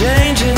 changing